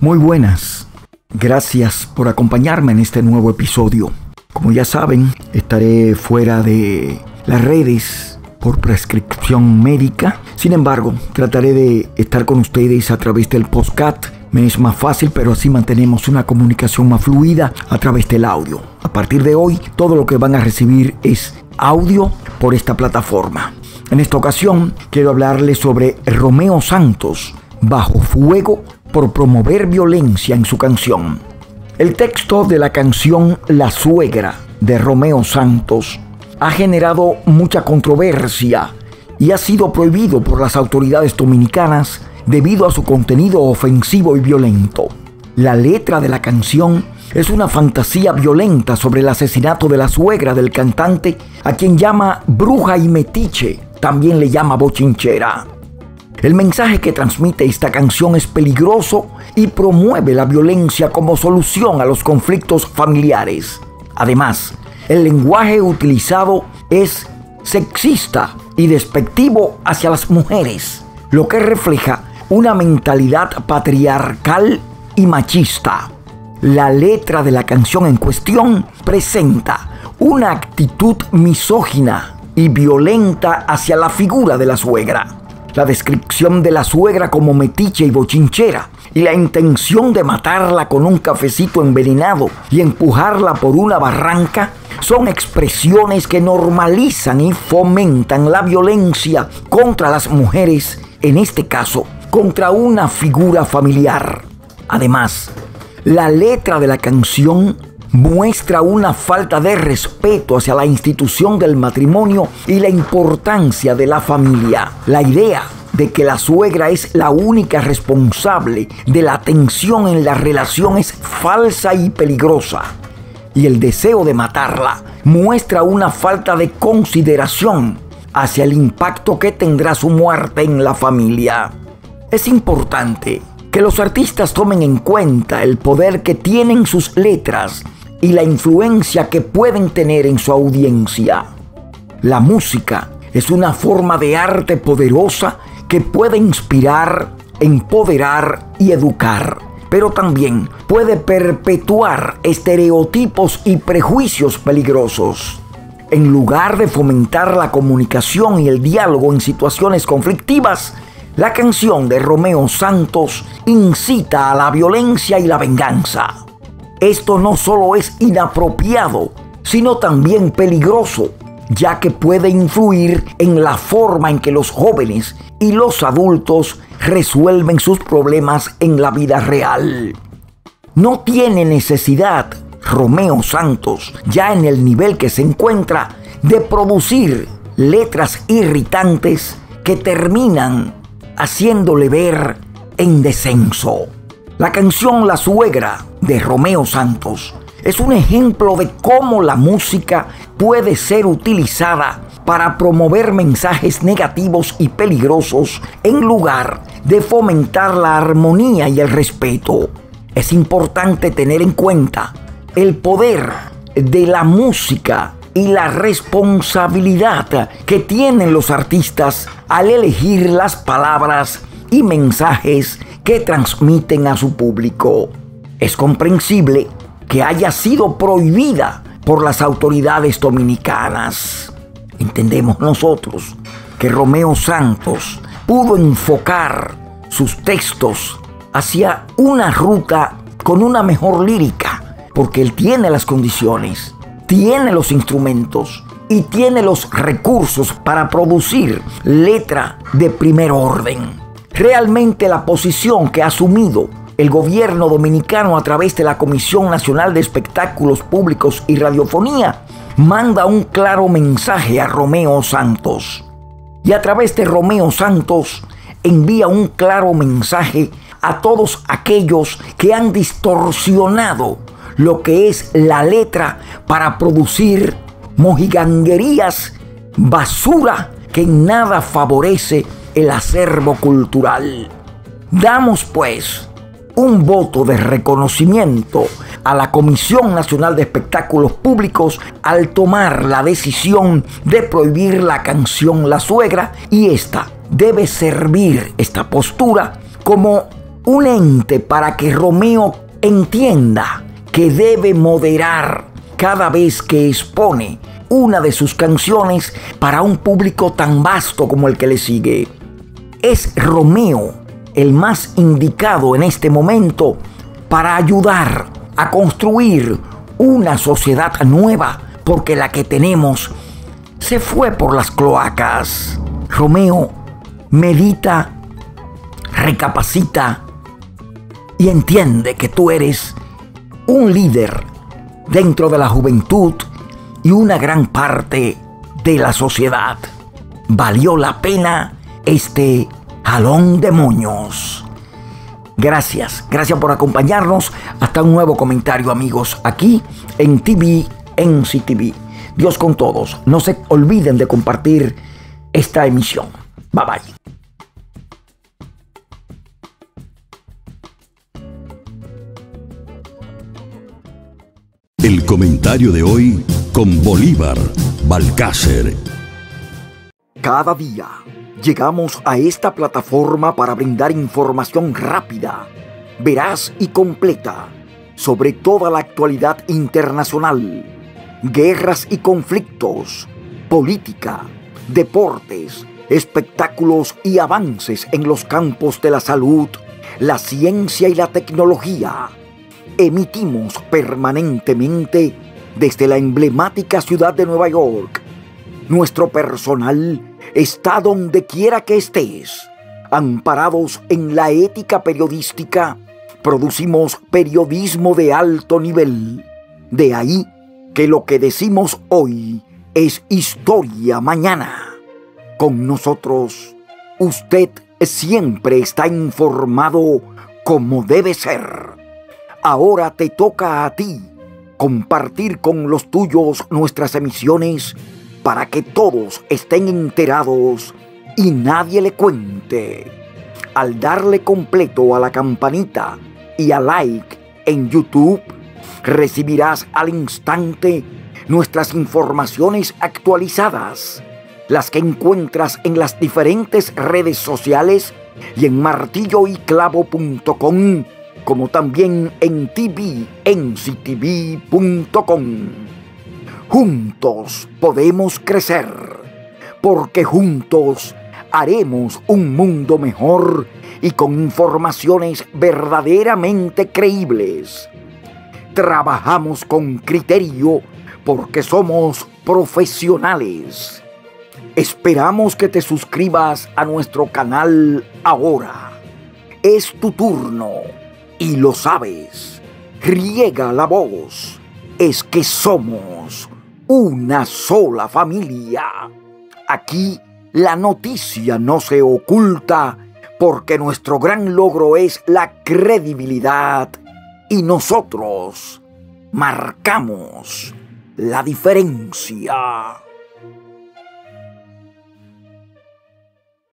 Muy buenas. Gracias por acompañarme en este nuevo episodio. Como ya saben, estaré fuera de las redes por prescripción médica. Sin embargo, trataré de estar con ustedes a través del postcat. Me es más fácil, pero así mantenemos una comunicación más fluida a través del audio. A partir de hoy, todo lo que van a recibir es audio por esta plataforma. En esta ocasión, quiero hablarles sobre Romeo Santos, Bajo Fuego por promover violencia en su canción. El texto de la canción La Suegra de Romeo Santos ha generado mucha controversia y ha sido prohibido por las autoridades dominicanas debido a su contenido ofensivo y violento. La letra de la canción es una fantasía violenta sobre el asesinato de la suegra del cantante, a quien llama bruja y metiche, también le llama bochinchera. El mensaje que transmite esta canción es peligroso y promueve la violencia como solución a los conflictos familiares. Además, el lenguaje utilizado es sexista y despectivo hacia las mujeres, lo que refleja una mentalidad patriarcal y machista. La letra de la canción en cuestión presenta una actitud misógina y violenta hacia la figura de la suegra la descripción de la suegra como metiche y bochinchera, y la intención de matarla con un cafecito envenenado y empujarla por una barranca, son expresiones que normalizan y fomentan la violencia contra las mujeres, en este caso, contra una figura familiar. Además, la letra de la canción muestra una falta de respeto hacia la institución del matrimonio y la importancia de la familia. La idea de que la suegra es la única responsable de la tensión en la relación es falsa y peligrosa. Y el deseo de matarla muestra una falta de consideración hacia el impacto que tendrá su muerte en la familia. Es importante que los artistas tomen en cuenta el poder que tienen sus letras y la influencia que pueden tener en su audiencia. La música es una forma de arte poderosa que puede inspirar, empoderar y educar, pero también puede perpetuar estereotipos y prejuicios peligrosos. En lugar de fomentar la comunicación y el diálogo en situaciones conflictivas, la canción de Romeo Santos incita a la violencia y la venganza. Esto no solo es inapropiado, sino también peligroso, ya que puede influir en la forma en que los jóvenes y los adultos resuelven sus problemas en la vida real. No tiene necesidad Romeo Santos, ya en el nivel que se encuentra, de producir letras irritantes que terminan haciéndole ver en descenso. La canción La Suegra de Romeo Santos es un ejemplo de cómo la música puede ser utilizada para promover mensajes negativos y peligrosos en lugar de fomentar la armonía y el respeto. Es importante tener en cuenta el poder de la música y la responsabilidad que tienen los artistas al elegir las palabras y mensajes que transmiten a su público. Es comprensible que haya sido prohibida por las autoridades dominicanas. Entendemos nosotros que Romeo Santos pudo enfocar sus textos hacia una ruta con una mejor lírica, porque él tiene las condiciones, tiene los instrumentos y tiene los recursos para producir letra de primer orden. Realmente la posición que ha asumido el gobierno dominicano a través de la Comisión Nacional de Espectáculos Públicos y Radiofonía manda un claro mensaje a Romeo Santos. Y a través de Romeo Santos envía un claro mensaje a todos aquellos que han distorsionado lo que es la letra para producir mojiganguerías, basura que en nada favorece el acervo cultural. Damos pues un voto de reconocimiento a la Comisión Nacional de Espectáculos Públicos al tomar la decisión de prohibir la canción La Suegra y esta debe servir esta postura como un ente para que Romeo entienda que debe moderar cada vez que expone una de sus canciones para un público tan vasto como el que le sigue. Es Romeo el más indicado en este momento para ayudar a construir una sociedad nueva, porque la que tenemos se fue por las cloacas. Romeo medita, recapacita y entiende que tú eres un líder dentro de la juventud y una gran parte de la sociedad. Valió la pena este jalón de moños. Gracias, gracias por acompañarnos. Hasta un nuevo comentario amigos aquí en TV, en CTV. Dios con todos. No se olviden de compartir esta emisión. Bye bye. El comentario de hoy con Bolívar Balcácer. Cada día llegamos a esta plataforma para brindar información rápida, veraz y completa sobre toda la actualidad internacional, guerras y conflictos, política, deportes, espectáculos y avances en los campos de la salud, la ciencia y la tecnología emitimos permanentemente desde la emblemática ciudad de Nueva York. Nuestro personal está donde quiera que estés. Amparados en la ética periodística, producimos periodismo de alto nivel. De ahí que lo que decimos hoy es historia mañana. Con nosotros, usted siempre está informado como debe ser. Ahora te toca a ti compartir con los tuyos nuestras emisiones para que todos estén enterados y nadie le cuente. Al darle completo a la campanita y a like en YouTube, recibirás al instante nuestras informaciones actualizadas, las que encuentras en las diferentes redes sociales y en martilloyclavo.com como también en tvnctv.com. Juntos podemos crecer, porque juntos haremos un mundo mejor y con informaciones verdaderamente creíbles. Trabajamos con criterio porque somos profesionales. Esperamos que te suscribas a nuestro canal ahora. Es tu turno y lo sabes. Riega la voz. Es que somos una sola familia. Aquí la noticia no se oculta porque nuestro gran logro es la credibilidad y nosotros marcamos la diferencia.